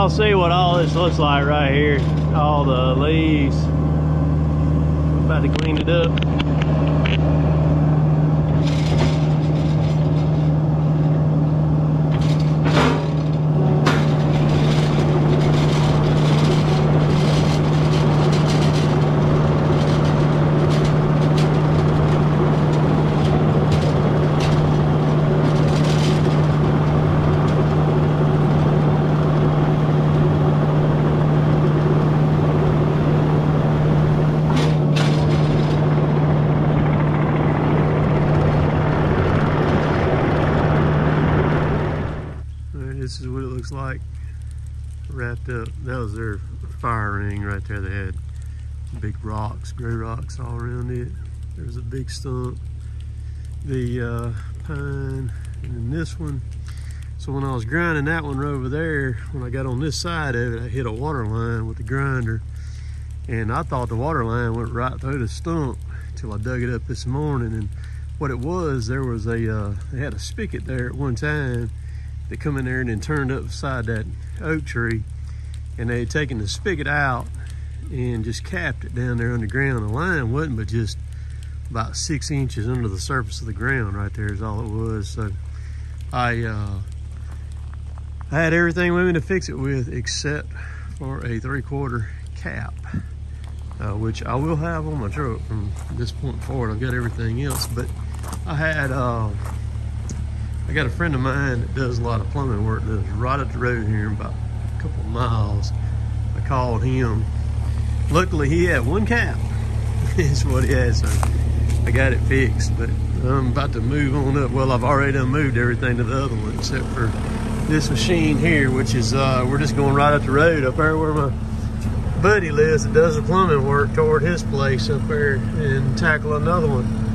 Y'all see what all this looks like right here? All the leaves. About to clean it up. This is what it looks like wrapped up. That was their fire ring right there. They had big rocks, gray rocks all around it. There's a big stump, the uh, pine, and then this one. So when I was grinding that one over there, when I got on this side of it, I hit a water line with the grinder. And I thought the water line went right through the stump until I dug it up this morning. And what it was, there was a, uh, they had a spigot there at one time they come in there and then turned up beside that oak tree and they had taken the spigot out and just capped it down there underground. The line wasn't but just about six inches under the surface of the ground right there is all it was. So I, uh, I had everything with me to fix it with except for a three quarter cap, uh, which I will have on my truck from this point forward. I've got everything else, but I had, uh, I got a friend of mine that does a lot of plumbing work that's right up the road here about a couple miles. I called him. Luckily he had one cap. Is what he had, so I got it fixed. But I'm about to move on up. Well, I've already moved everything to the other one except for this machine here, which is uh, we're just going right up the road up there where my buddy lives that does the plumbing work toward his place up there and tackle another one